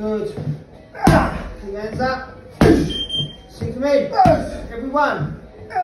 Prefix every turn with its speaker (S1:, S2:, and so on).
S1: Good. Keep hands up. Sink them in. Everyone.